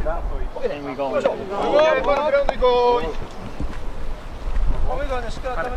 And we go. Oké, para grande goal. 米がねしっかり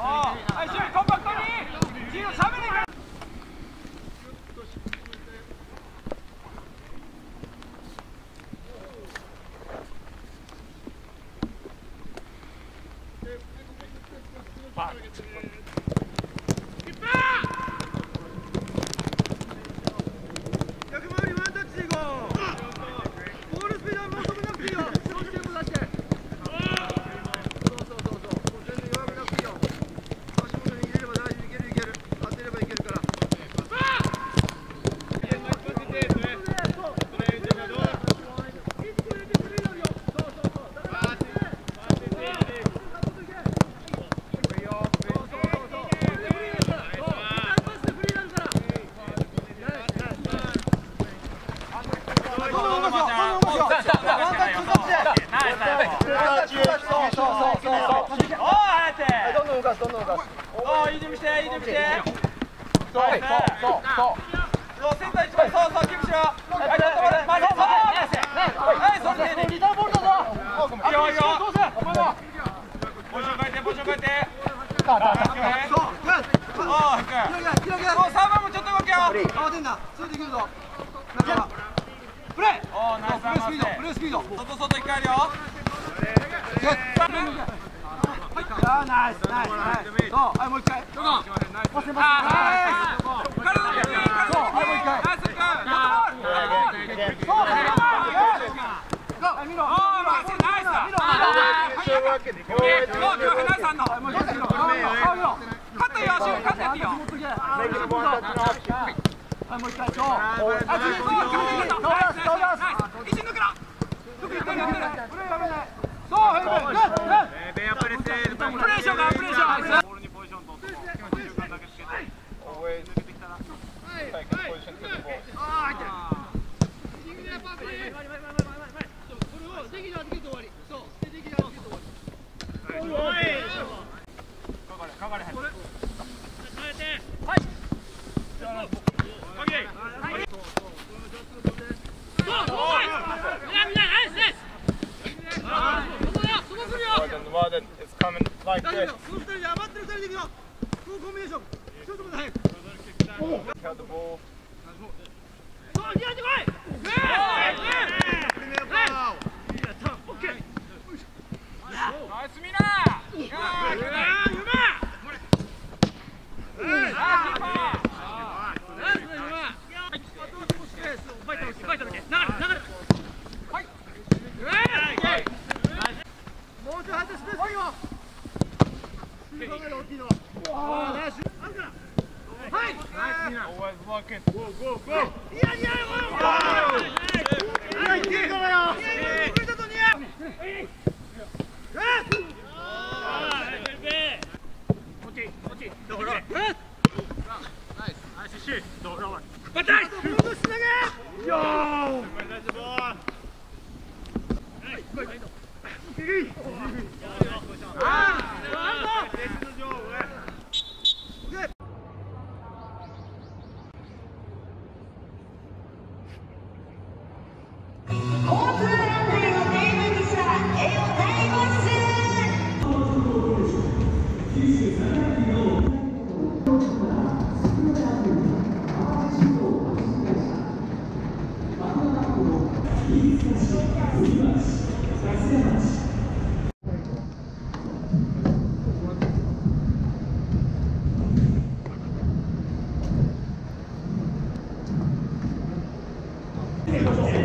Oh, I should. かそうそうそうそはいそうもう一回。はい。and the warden is coming like this. Had the ball. Подальше! Thank you.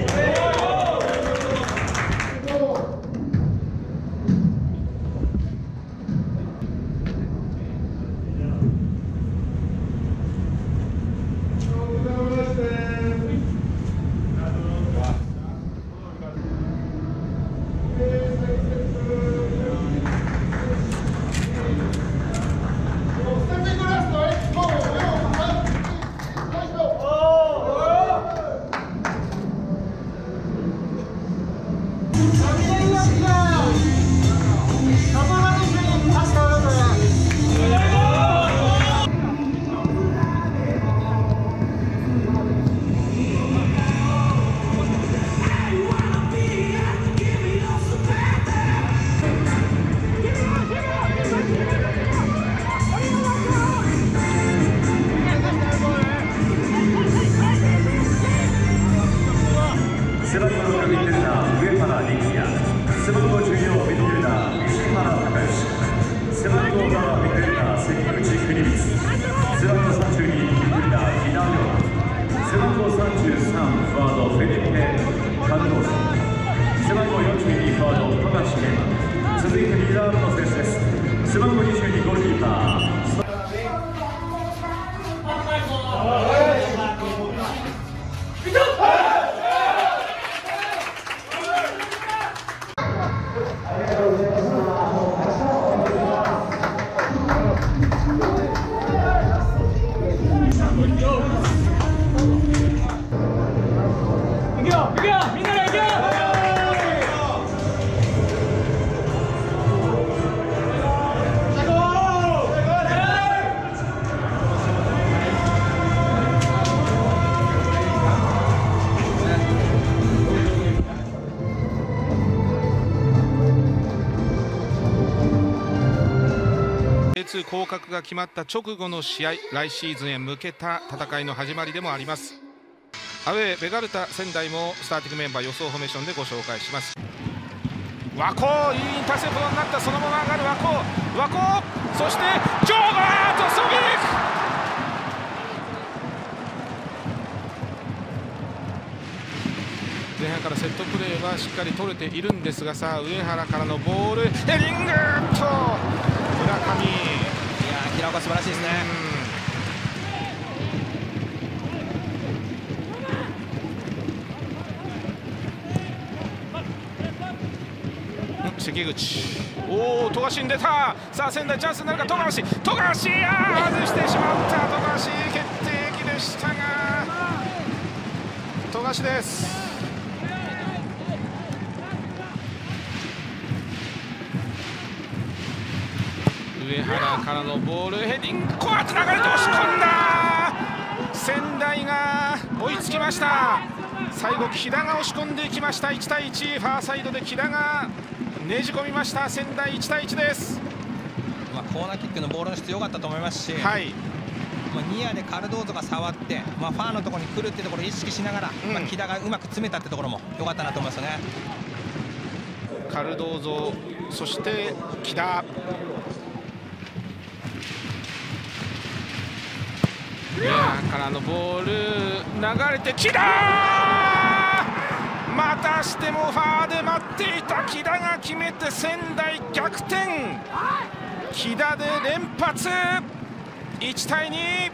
降格が決まった直後の試合来シーズンへ向けた戦いの始まりでもあります。アウェーベガルタ仙台もスターティングメンバー予想フォーメーションでご紹介します。和光いいインターセプトになったそのまま上がる和光。和光。そしてジョーガーとソギ前半からセットプレーはしっかり取れているんですがさあ上原からのボール。ヘディングと村上。平岡素晴らしいですね。関口。おお富樫に出た。さあ仙台チャンスになるか。富樫。富樫あ外してしまった。富樫決定機でしたが。富樫です。上原からのボールヘディングこうやって流れて押し込んだ。仙台が追いつきました。最後木田が押し込んでいきました。1対1ファーサイドで木田がねじ込みました。仙台1対1です。まあ、コーナーキックのボールの質良かったと思いますし、はい。まあ、ニアでカルドーゾが触って、まあ、ファーのところに来るってところを意識しながら、うん。まあ、木田がうまく詰めたってところも良かったなと思いますよね。カルドーゾそして木田ウェアからのボール流れて木田またしてもファーで待っていた木田が決めて仙台逆転。木田で連発。1対2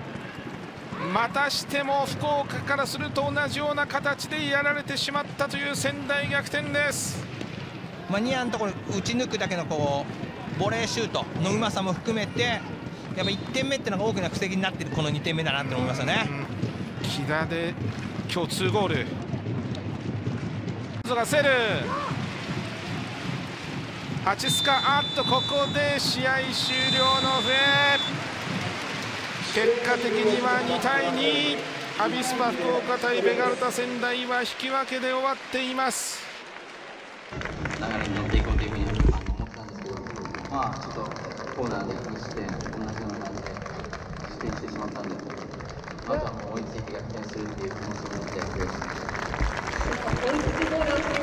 またしても福岡からすると同じような形でやられてしまったという仙台逆転です。まあ、ニアのところ打ち抜くだけのこうボレーシュートのうまさも含めてやっぱ1点目っていうのが大きな布石になっているこの2点目だなって思いますよね。木田で今日2ゴール。がセル8スカあっとここで試合終了の笛結果的には2対2アビスパ福岡対ベガルタ仙台は引き分けで終わっています流れに乗っていこうというふうに思ったんですけど、まあ、ちょっとコーナーで2失点、同じような感じで転してしまったんで、あとはもう追いついて逆転するっていう気持ちを持ってプレーしてました。